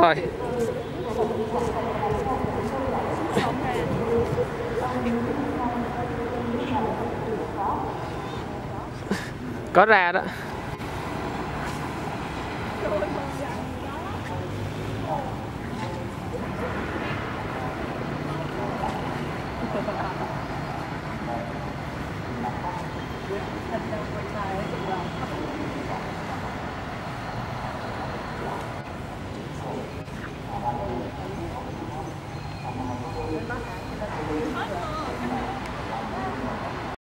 thôi có ra đó